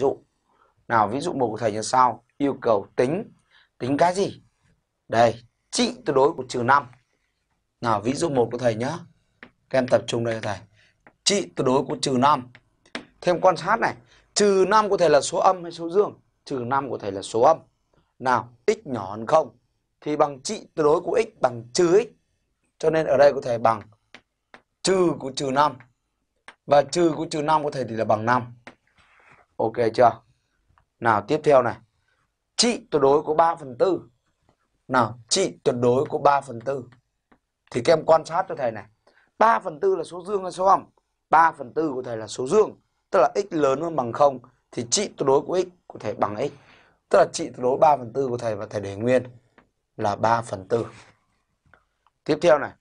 dụ. Nào ví dụ một của thầy như sau, yêu cầu tính tính cái gì? Đây, trị tuyệt đối của trừ 5. Nào ví dụ một của thầy nhá. Các em tập trung đây thầy. Trị tuyệt đối của trừ 5. Thêm quan sát này, trừ 5 của thầy là số âm hay số dương? Trừ 5 của thầy là số âm. Nào, x nhỏ hơn không thì bằng trị tuyệt đối của x bằng trừ x. Cho nên ở đây có thể bằng trừ của trừ 5. Và trừ của trừ 5 có thể thì là bằng 5. Ok chưa? Nào tiếp theo này. Trị tuyệt đối có 3 phần 4. Nào, trị tuyệt đối có 3 phần 4. Thì các em quan sát cho thầy này. 3 phần 4 là số dương hay số âm? 3 phần 4 của thầy là số dương. Tức là x lớn hơn bằng 0. Thì trị tuyệt đối của x của thầy bằng x. Tức là trị tuyệt đối 3 phần 4 của thầy và thầy để nguyên là 3 phần 4. Tiếp theo này.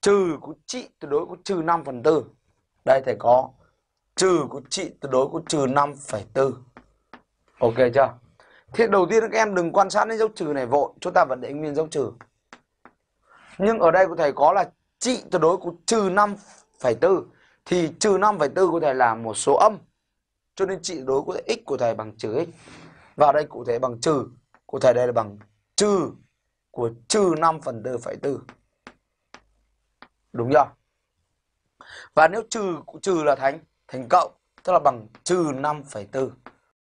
Trừ của trị tuyệt đối của trừ 5 phần 4. Đây thầy có trừ của trị tuyệt đối của trừ 5,4. Ok chưa? Thế đầu tiên các em đừng quan sát đến dấu trừ này vội, chúng ta vẫn để nguyên dấu trừ. Nhưng ở đây của thầy có là trị tuyệt đối của trừ 5,4 thì trừ 5,4 của thầy là một số âm. Cho nên trị tuyệt đối của x của thầy bằng trừ x. Và đây cụ thể bằng trừ, của thầy đây là bằng trừ của trừ 5 phần 4,4. Đúng chưa? Và nếu trừ trừ là thành thành cộng, tức là bằng trừ 5,4.